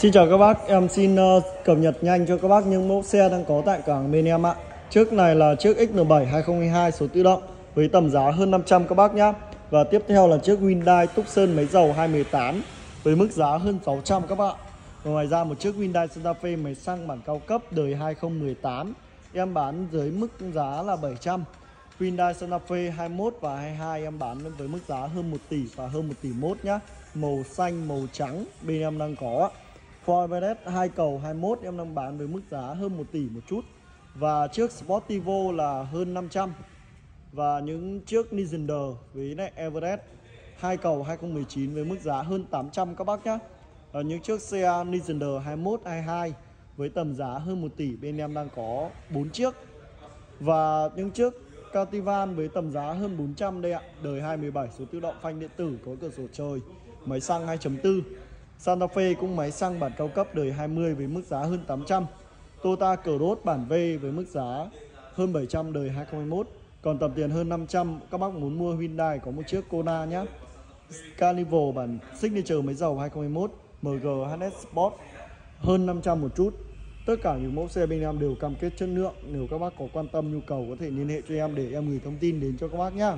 Xin chào các bác, em xin uh, cập nhật nhanh cho các bác những mẫu xe đang có tại cửa hàng bên em ạ. Trước này là chiếc X7 2022 số tự động với tầm giá hơn 500 các bác nhá. Và tiếp theo là chiếc Hyundai Tucson máy dầu 2018 với mức giá hơn 600 các bạn. Và ngoài ra một chiếc Hyundai Santa Fe máy xăng bản cao cấp đời 2018 em bán dưới mức giá là 700. Hyundai Santa Fe 21 và 22 em bán với mức giá hơn 1 tỷ và hơn 1 tỷ mốt nhá. Màu xanh, màu trắng bên em đang có. ạ. Ford Everest 2 cầu 21 em đang bán với mức giá hơn 1 tỷ một chút. Và chiếc Sportivo là hơn 500 và những chiếc Nizender với lại Everest 2 cầu 2019 với mức giá hơn 800 các bác nhá. Và những chiếc xe Nizender 21 22 với tầm giá hơn 1 tỷ, bên em đang có 4 chiếc. Và những chiếc Cativan với tầm giá hơn 400 đây ạ. Đời 27 số tự động phanh điện tử, có cửa sổ trời, máy xăng 2.4 Santa Fe cũng máy xăng bản cao cấp đời 20 với mức giá hơn 800 Toyota Cross bản V với mức giá hơn 700 đời 2021 Còn tầm tiền hơn 500 các bác muốn mua Hyundai có một chiếc Kona nhé Carnival bản Signature máy dầu 2021 MG HS Sport hơn 500 một chút. Tất cả những mẫu xe bên em đều cam kết chất lượng, Nếu các bác có quan tâm, nhu cầu có thể liên hệ cho em để em gửi thông tin đến cho các bác nhé